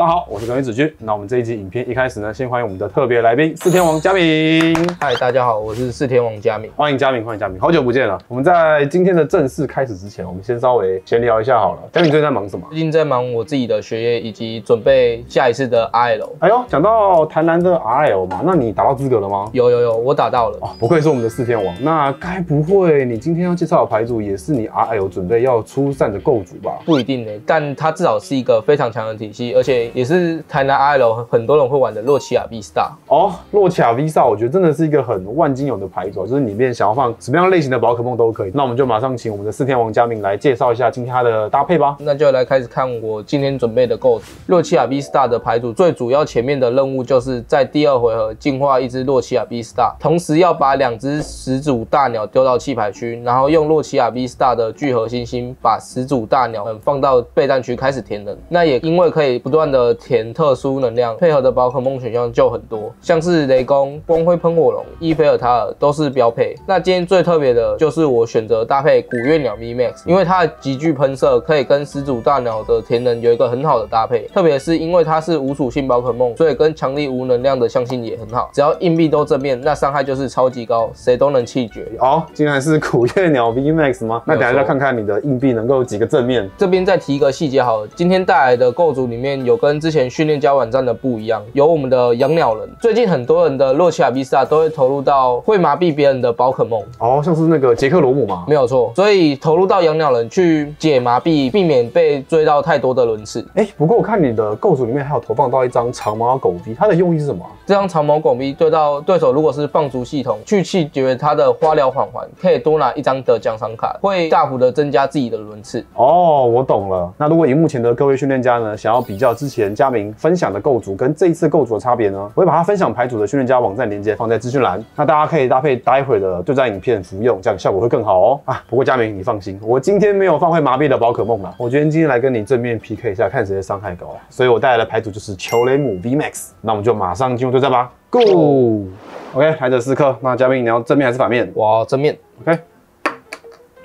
大家好，我是耿威子君。那我们这一集影片一开始呢，先欢迎我们的特别来宾四天王嘉敏。嗨，大家好，我是四天王嘉敏。欢迎嘉敏，欢迎嘉敏，好久不见了。我们在今天的正式开始之前，我们先稍微闲聊一下好了。嘉敏最近在忙什么？最近在忙我自己的学业，以及准备下一次的 RL。哎呦，讲到台南的 RL 嘛，那你达到资格了吗？有有有，我打到了。哦，不愧是我们的四天王。那该不会你今天要介绍的牌组也是你 RL 准备要出战的构组吧？不一定呢，但它至少是一个非常强的体系，而且也是台南 IL 很多人会玩的洛奇亚 V Star。哦，洛奇亚 V Star，我觉得真的是一个很万金油的牌组，就是里面想要放什么样类型的宝可梦都可以。那我们就马上请我们的四天王嘉明来介绍一下今天它的搭配吧。那就来开始看我今天准备的构组。洛奇亚 V Star 的牌组最主要前面的任务就是在第二回合进化一只洛奇亚 V Star，同时要把两只始祖大鸟丢到弃牌区，然后用洛奇亚 V Star 的聚合星星把始祖大鸟们放到备战区开始填人。那也因为可以不断的填特殊能量，配合的宝可梦选项就很多，像是雷公、光辉喷火龙、伊菲尔塔尔都是标配。那今天最特别的就是我选择搭配古月鸟 V Max，因为它的极具喷射可以跟始祖大鸟的填能有一个很好的搭配，特别是因为它是无属性宝可梦，所以跟强力无能量的相性也很好。只要硬币都正面，那伤害就是超级高，谁都能气绝。哦，竟然是古月鸟 V Max 吗？那等下再看看你的硬币能够几个正面。这边再提一个细节好了，今天带来的构组里面有跟之前训练家网站的不一样，有我们的养鸟人。最近很多人的洛奇亚 V Star 都会投入到会麻痹别人的宝可梦，哦，像是那个杰克罗姆嘛？没有错，所以投入到养鸟人去解麻痹，避免被追到太多的轮次。哎，不过我看你的构组里面还有投放到一张长毛狗逼它的用意是什么啊？这张长毛狗逼对到对手如果是放逐系统去气绝它的花疗缓缓，可以多拿一张的奖赏卡，会大幅的增加自己的轮次。哦，我懂了。那如果以目前的各位训练家呢，想要比较之前佳明分享的构组跟这一次构组的差别呢，我会把它分享牌组的训练家网站链接放在资讯栏，那大家可以搭配待会的对战影片服用，这样效果会更好哦。啊，不过嘉明你放心，我今天没有放会麻痹的宝可梦啦，我决定今天来跟你正面 PK 一下，看谁的伤害高啦。所以我带来的牌组就是球雷姆 V Max，那我们就马上进入对战吧，Go！OK，来者四颗，那嘉明你要正面还是反面我要，正面？OK，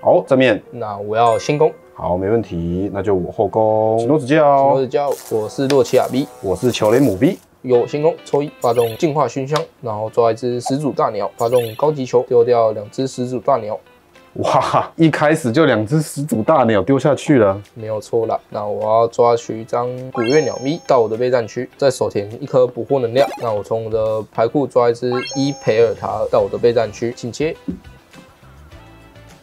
好，正面。那我要先攻，好，没问题，那就我后攻，请多指请教多。指教。我是洛奇亚 V，我是球雷姆 V，有先攻抽一，发动净化熏香，然后抓一只始祖大鸟，发动高级球，丢掉两只始祖大鸟，哇，一开始就两只始祖大鸟丢下去了。没有错啦。那我要抓取一张古月鸟咪到我的备战区，再手填一颗捕获能量。那我从我的牌库抓一只伊培尔塔到我的备战区，请切。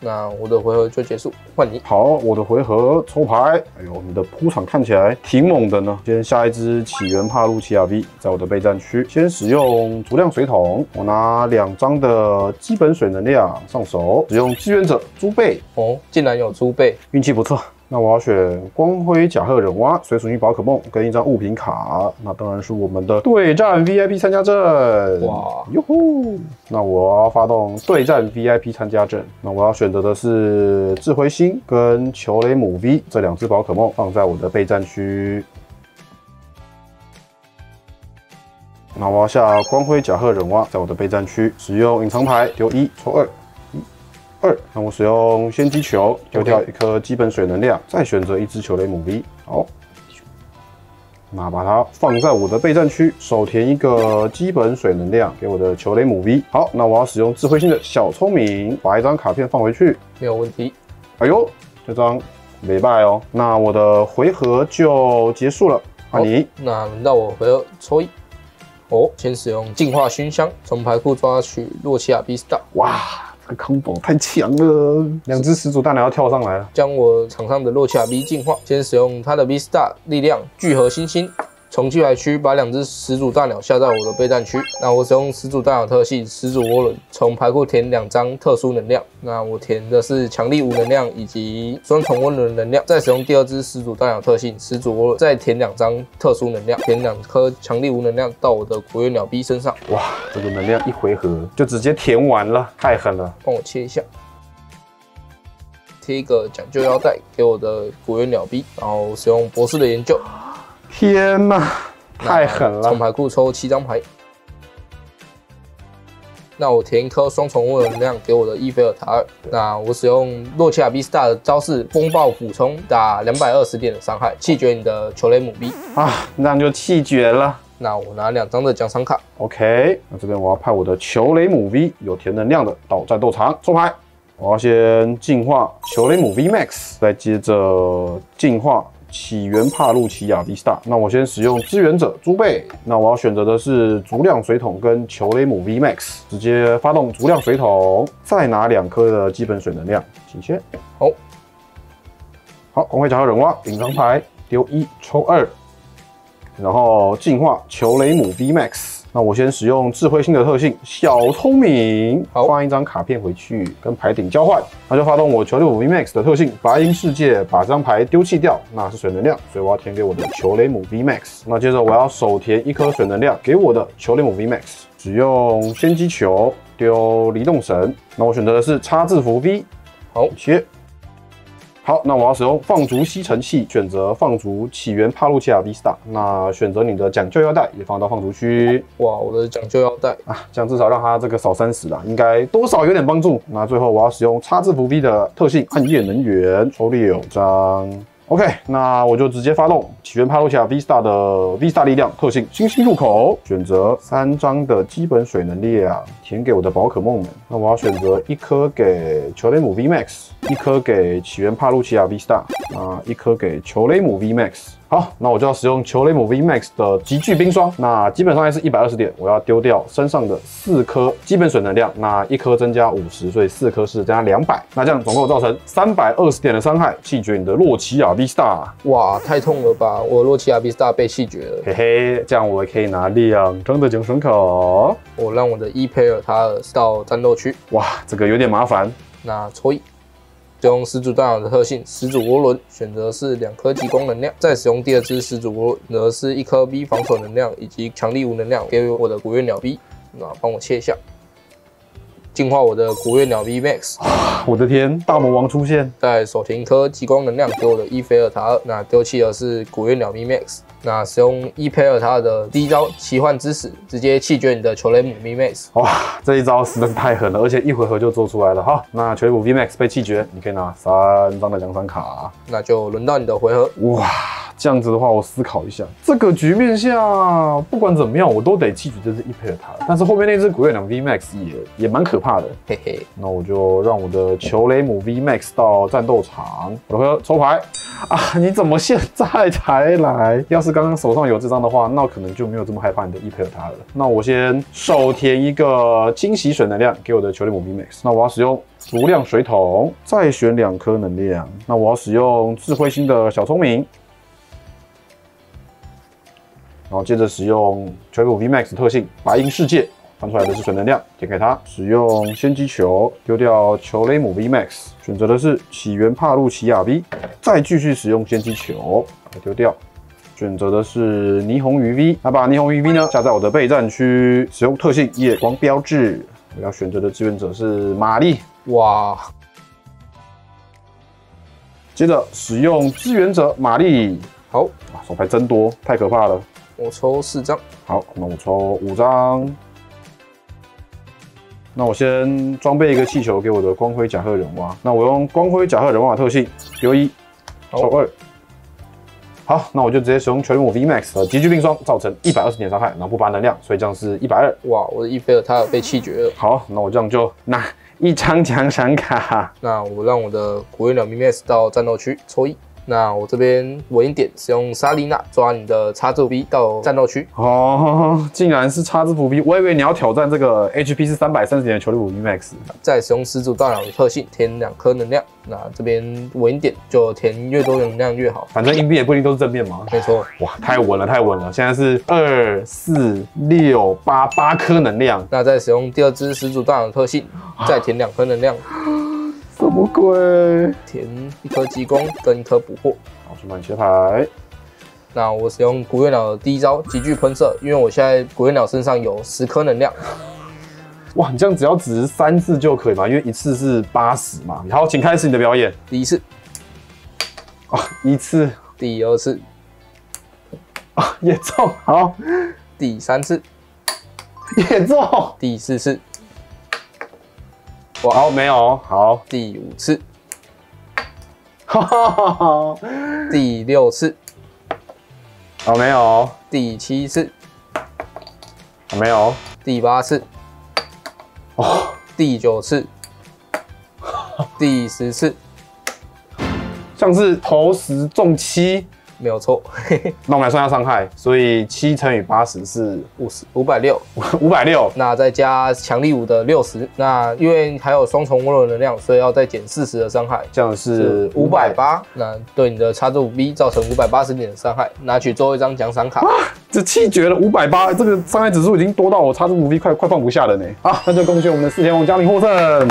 那我的回合就结束，换你。好，我的回合抽牌。哎呦，你的铺场看起来挺猛的呢。先下一只起源帕路奇亚 V，在我的备战区，先使用足量水桶，我拿两张的基本水能量上手，使用志愿者猪背，哦，竟然有猪背，运气不错。那我要选光辉甲贺忍蛙水属性宝可梦跟一张物品卡，那当然是我们的对战 VIP 参加证。哇哟呼！那我要发动对战 VIP 参加证，那我要选择的是智慧星跟球雷姆 V 这两只宝可梦放在我的备战区。那我要下光辉甲贺忍蛙，在我的备战区使用隐藏牌丢一抽二。二，那我使用先击球丢掉一颗基本水能量，再选择一只球雷姆 V。好，那把它放在我的备战区，手填一个基本水能量给我的球雷姆 V。好，那我要使用智慧星的小聪明，把一张卡片放回去。没有问题。哎呦，这张没败哦。那我的回合就结束了，换你。那轮到我回合抽一。哦，先使用净化熏香，从牌库抓取洛奇亚 B Star，哇，这个 combo 太强了，两只始祖大鸟要跳上来了。将我场上的洛奇亚 B 进化，先使用它的 V Star 力量聚合星星。从弃牌区把两只始祖大鸟下在我的备战区，那我使用始祖大鸟特性始祖涡轮，从牌库填两张特殊能量，那我填的是强力无能量以及双重温轮能量，再使用第二只始祖大鸟特性始祖涡轮，再填两张特殊能量，填两颗强力无能量到我的古月鸟 B 身上，哇，这个能量一回合就直接填完了，太狠了。帮我切一下。贴一个讲究腰带给我的古月鸟 B，然后使用博士的研究，天呐，太狠了！从牌库抽七张牌。那我填一颗双重物能量给我的伊菲尔塔尔。那我使用洛奇亚 Star 的招式风暴俯冲，打两百二十点的伤害，气绝你的球雷姆 B。啊，那样就气绝了。那我拿两张的奖赏卡，OK，那这边我要派我的球雷姆 V 有填能量的到战斗场抽牌。我要先净化球雷姆 V Max，再接着净化起源帕路奇亚 V Star。那我先使用支援者猪贝，那我要选择的是足量水桶跟球雷姆 V Max，直接发动足量水桶，再拿两颗的基本水能量，请先。好，好，光辉甲号人蛙顶张牌丢一抽二，然后进化球雷姆 V Max。那我先使用智慧星的特性小聪明，好放一张卡片回去跟牌顶交换，那就发动我球雷姆 V Max 的特性白银世界，把这张牌丢弃掉，那是水能量，所以我要填给我的球雷姆 V Max。那接着我要手填一颗水能量给我的球雷姆 V Max，使用先机球丢离动绳，那我选择的是叉字符 V，好切。好，那我要使用放逐吸尘器，选择放逐起源帕路奇亚 V Star。那选择你的讲究腰带也放到放逐区哇，我的讲究腰带，啊，这样至少让它这个少三十啦，应该多少有点帮助。那最后我要使用叉字符 V 的特性暗夜能源，抽六张。OK，那我就直接发动起源帕路奇亚 V Star 的 V Star 力量特性星星入口，选择三张的基本水能力啊，填给我的宝可梦们。那我要选择一颗给球雷姆 V Max，一颗给起源帕路奇亚 V Star，啊，一颗给球雷姆 V Max。好，那我就要使用球雷姆 V Max 的极具冰霜，那基本上还是一百二十点，我要丢掉身上的四颗基本水能量，那一颗增加五十，所以四颗是增加两百，那这样总共造成三百二十点的伤害，气绝你的洛奇亚 V Star，哇，太痛了吧！我洛奇亚 V Star 被气绝了，嘿嘿，这样我也可以拿两张的奖赏卡，我让我的伊佩尔塔尔到战斗区，哇，这个有点麻烦，那抽一。使用始祖大脑的特性，始祖涡轮选择是两颗极光能量，再使用第二只始祖涡轮，则是一颗 B 防守能量以及强力无能量给我的古月鸟 B，那帮我切一下，净化我的古月鸟 B Max，我的天，大魔王出现，再手停一颗极光能量给我的伊菲尔塔尔，那丢弃的是古月鸟 V Max，那使用一 pair 他的第一招奇幻之使，直接气绝你的球雷姆 V Max。哇，这一招实在是太狠了，而且一回合就做出来了。哈，那球雷姆 V Max 被气绝，你可以拿三张的奖赏卡。那就轮到你的回合，哇，这样子的话，我思考一下，这个局面下，不管怎么样，我都得记住这只伊佩尔塔。但是后面那只古月亮 V Max 也也蛮可怕的。嘿嘿，那我就让我的球雷姆 V Max 到战斗场，我的抽牌啊！你怎么现在才来？要是刚刚手上有这张的话，那可能就没有这么害怕你的伊佩尔塔了。那我先手填一个清洗水能量给我的球雷姆 V Max。那我要使用足量水桶，再选两颗能量。那我要使用智慧星的小聪明。然后接着使用全部 V Max 特性白银世界，翻出来的是纯能量，点开它。使用先机球丢掉球雷姆 V Max，选择的是起源帕路奇亚 V，再继续使用先机球把它丢掉。选择的是霓虹鱼 V，那把霓虹鱼 V 呢加在我的备战区，使用特性夜光标志。我要选择的志愿者是玛丽，哇，接着使用支援者玛丽。好，哇，手牌真多，太可怕了。我抽四张，好，那我抽五张。那我先装备一个气球给我的光辉甲贺忍蛙。那我用光辉甲贺忍蛙的特性丢一，抽二。好，那我就直接使用全武 V Max 的极具冰霜，造成一百二十点伤害，然后不拔能量，所以这样是一百二。哇，我的伊菲尔塔尔被气绝了。好，那我这样就拿一张奖赏卡。那我让我的古月鸟 V Max 到战斗区抽一。那我这边稳一点，使用莎莉娜抓你的叉字 B 到战斗区。哦，竟然是叉字符 B，我以为你要挑战这个 HP 是三百三十点的球力五 V Max。再使用始祖大脑的特性填两颗能量。那这边稳一点，就填越多能量越好。反正硬币也不一定都是正面嘛。没错，哇，太稳了，太稳了！现在是二四六八八颗能量，那再使用第二只始祖大脑的特性，再填两颗能量，什么鬼？填一颗激光跟一颗捕获。好，去买切牌。那我使用古月鸟的第一招极具喷射，因为我现在古月鸟身上有十颗能量。哇，你这样只要指三次就可以嘛？因为一次是八十嘛。好，请开始你的表演。第一次，啊，一次第二次，啊，也中。好，第三次，也中。第四次，好，没有，好，第五次，哈哈哈哈，第六次，好，没有，第七次，好，没有，第八次，哦，第九次，第十次，像是投十中七，没有错，那我们来算一下伤害，所以七乘以八十是五十五百六，五百六，那再加强力五的六十，那因为还有双重涡轮能量，所以要再减四十的伤害，这样是五百。八。那对你的插座五 B 造成五百八十点的伤害，拿取最后一张奖赏卡。这气绝了五百八，这个伤害指数已经多到我插住五 V 快快放不下了呢。啊，那就恭喜我们的四天王嘉玲获胜。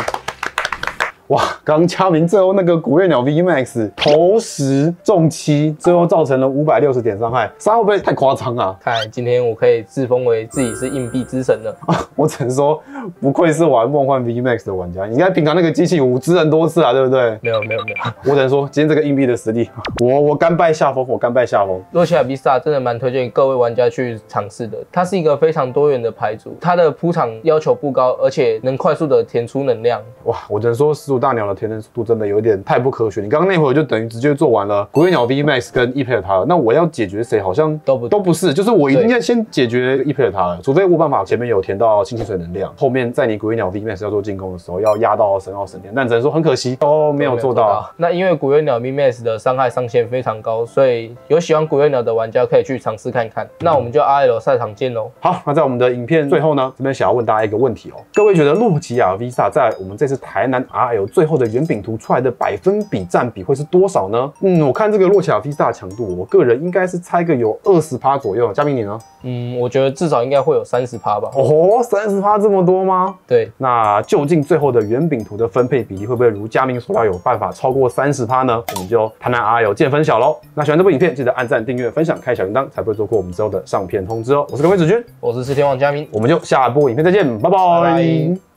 哇，刚嘉明最后那个古月鸟 V Max 投石中七，最后造成了五百六十点伤害，杀会不会太夸张啊？看来今天我可以自封为自己是硬币之神了啊。我只能说，不愧是玩梦幻 V Max 的玩家，你看平常那个机器五支很多次啊，对不对？没有没有没有，我只能说，今天这个硬币的实力，我我甘拜下风，我甘拜下风。洛奇亚比萨真的蛮推荐各位玩家去尝试的。它是一个非常多元的牌组，它的铺场要求不高，而且能快速的填出能量。哇，我只能说始祖大鸟的填能速度真的有点太不科学。你刚刚那会儿就等于直接做完了古月鸟 V Max 跟 E 佩尔塔了，那我要解决谁好像都不都不是，就是我一定要先解决 E 佩尔塔了，除非我办法前面有填到氢气水能量，后面在你古月鸟 V Max 要做进攻的时候要压到神奥神殿，但只能说很可惜都没有做到。。那因为古月鸟 MIMAX 的伤害上限非常高，所以有喜欢古月鸟的玩家可以去尝试看看。那我们就 RL 赛场见喽。好，那在我们的影片最后呢，这边想要问大家一个问题哦，各位觉得洛基亚 Visa 在我们这次台南 RL 最后的圆饼图出来的百分比占比会是多少呢？嗯，我看这个洛奇亚 Visa 的强度，我个人应该是猜个有二十趴左右。嘉宾你呢？嗯，我觉得至少应该会有三十趴吧。哦，三十趴这么多吗？对，那究竟最后的圆饼图的分配比例会不会如嘉明所料有办法超过三十趴呢？我们就台南 RL 见分晓喽。那喜欢这部影片，记得按赞、订阅、分享、开小铃铛，才不会错过我们之后的上片通知哦。我是各位子君，我是四天王嘉明，我们就下部影片再见，拜拜拜拜